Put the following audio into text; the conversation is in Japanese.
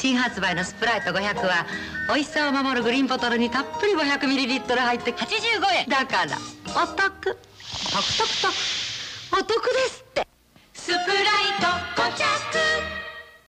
新発売のスプライト500は美味しさを守るグリーンボトルにたっぷり 500ml 入って85円。だからお得トクトクトク